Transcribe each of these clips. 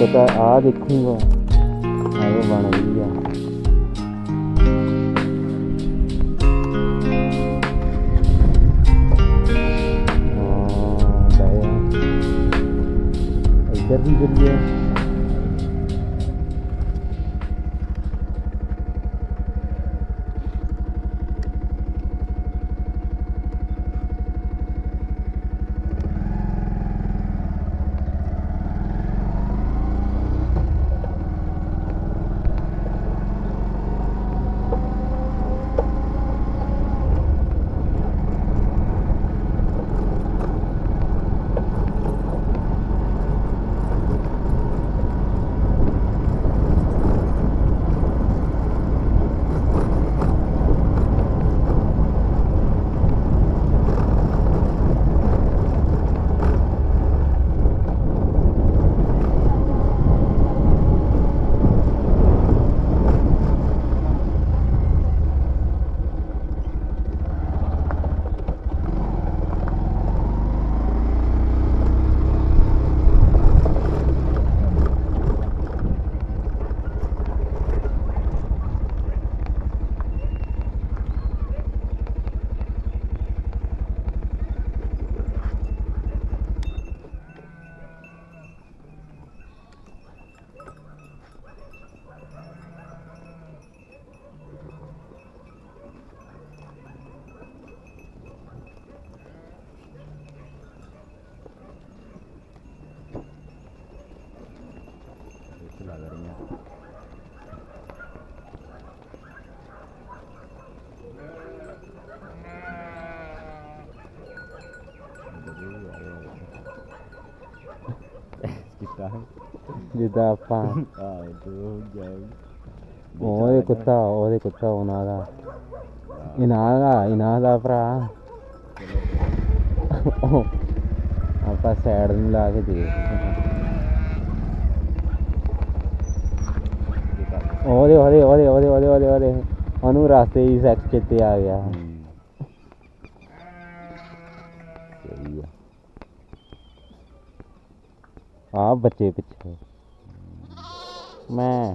पता आ देखूँगा आयो बन गया इधर भी गिर गया ਜਿੱਦਾਂ ਆਪਾਂ ਆ ਤੋ ਜਾਈ ਉਹਦੇ ਕੁੱਤਾ ਉਹਦੇ ਕੁੱਤਾ, ਉਹਨਾਂ ਦਾ। ਇਹਨਾਂ ਦਾ ਇਹਨਾਂ ਦਾ ਭਰਾ। ਆਪਾਂ ਸਾਈਡ ਨੂੰ ਲਾ ਕੇ ਦੇਖ ਉਹਦੇ ਉਹਦੇ ਉਹਦੇ ਉਹਦੇ ਉਹਦੇ ਉਹਦੇ ਉਹਦੇ। ਉਹਨੂੰ ਰਸਤੇ ਹੀ ਸੈਕਸ ਚਿੱਤੇ ਆ ਗਿਆ। ਸਹੀ ਆ। हाँ बच्चे पिछे। मैं।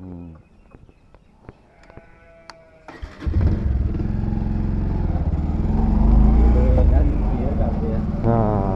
हम्म। हाँ।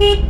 beep.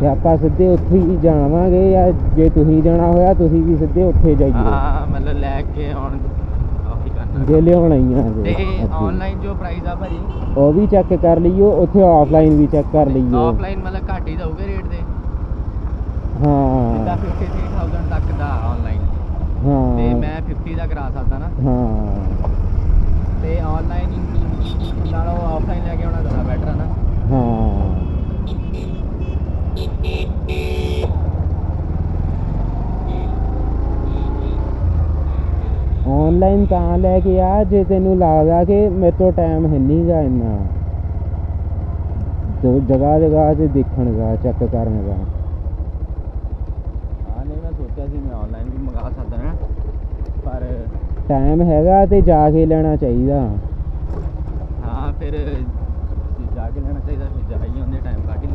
ਤੇ ਆਪਾਂ ਸਿੱਧੇ ਉੱਥੇ ਹੀ ਜਾਵਾਂਗੇ ਜਾਂ ਜੇ ਤੁਸੀਂ ਜਾਣਾ ਹੋਇਆ ਤੁਸੀਂ ਵੀ ਸਿੱਧੇ ਉੱਥੇ ਜਾਈਓ ਹਾਂ ਮਤਲਬ ਲੈ ਕੇ ਆਉਣ ਉਹੀ ਕਰਨਾ। ਜੇ ਲਿਆਉਣਾ ਹੀ ਆ ਜੇ ਤੇ ਅਸੀਂ। ਆਨਲਾਈਨ ਜੋ ਪ੍ਰਾਈਸ ਆ ਭਾਜੀ? ਉਹ ਵੀ ਚੈੱਕ ਕਰ ਲਈਓ ਉੱਥੇ ਆਫਲਾਈਨ ਵੀ ਚੈੱਕ ਕਰ ਲਈਓ। ਆਫਲਾਈਨ ਮਤਲਬ ਘੱਟ ਹੀ ਦਊਗੇ ਰੇਟ ਦੇ? ਜਿੱਦਾਂ ਹਾਂ 53000 ਤੱਕ ਦਾ ਆਨਲਾਈਨ ਹਾਂ। ਤੇ ਮੈਂ 50 ਦਾ ਕਰਾ ਸਕਦਾ ਨਾ। ਹਾਂ। ਤੇ ਆਨਲਾਈਨ ਨਾਲੋਂ ਆਫਲਾਈਨ ਲੈ ਕੇ ਆਉਣਾ ਜ਼ਿਆਦਾ ਬੈਟਰ ਹੈ ਨਾ। ਹਾਂ। ਆਨਲਾਈਨ ਤਾਂ ਲੈ ਕੇ ਆ ਜੇ ਤੈਨੂੰ ਲੱਗਦਾ ਕਿ ਮੇਰੇ ਤੋਂ ਟਾਈਮ ਹੈ ਨਹੀਂਗਾ ਇੰਨਾ ਜੋ ਜਗ੍ਹਾ ਜਗ੍ਹਾ ਤੇ ਦੇਖਣ ਦਾ ਚੈੱਕ ਕਰਨ ਦਾ ਹਾਂ ਨਹੀਂ ਮੈਂ ਸੋਚਿਆ ਸੀ ਮੈਂ ਆਨਲਾਈਨ ਵੀ ਮੰਗਾ ਸਕਦਾ ਨਾ ਪਰ ਟਾਈਮ ਹੈਗਾ ਤੇ ਜਾ ਕੇ ਲੈਣਾ ਚਾਹੀਦਾ ਹਾਂ ਫਿਰ ਜਾ ਕੇ ਲੈਣਾ ਚਾਹੀਦਾ ਫਿਰ ਜਾ ਹੀ ਆਉਂਦੇ ਟਾਈਮ ਕੱਢ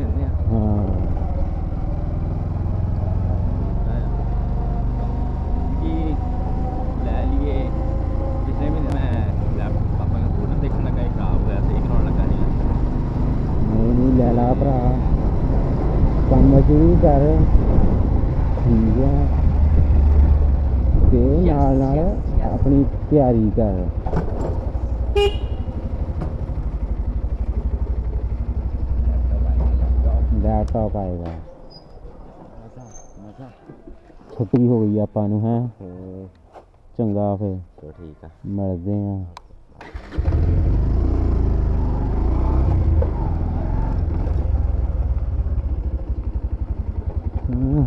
ਲੈ ਲਾ ਭਰਾ ਕੰਮ ਸ਼ੁਰੂ ਕਰ ਠੀਕ ਆ ਤੇ ਨਾਲ ਨਾਲ ਆਪਣੀ ਤਿਆਰੀ ਕਰ ਲੈਪਟਾਪ ਆਏਗਾ ਮਜ਼ਾ ਛੁੱਟੀ ਹੋ ਗਈ ਆਪਾਂ ਨੂੰ ਹੈ ਹੂੰ ਚੰਗਾ ਫੇ ਚਲੋ ਠੀਕ ਆ ਮਿਲਦੇ ਆ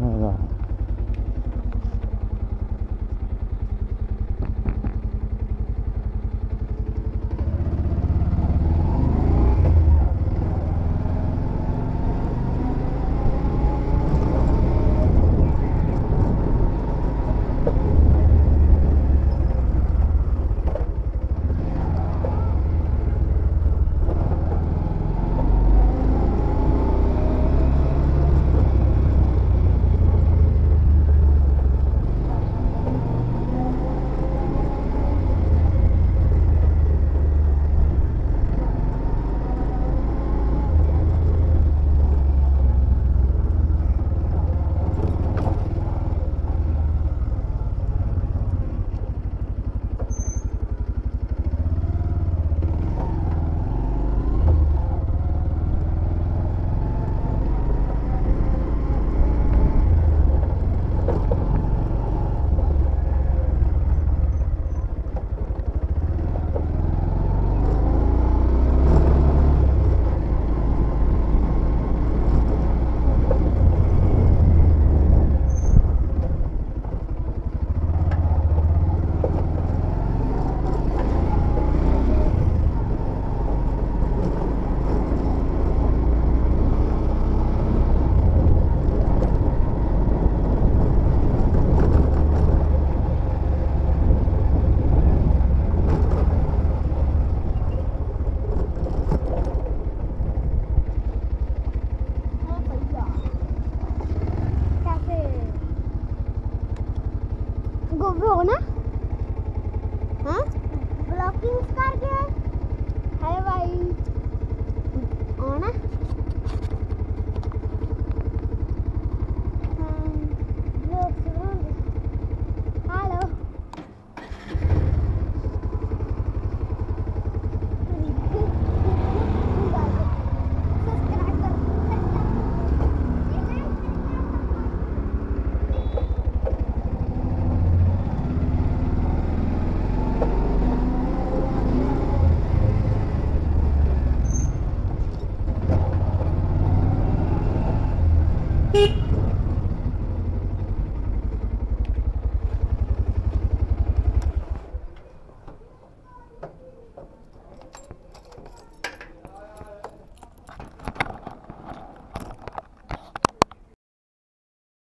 那个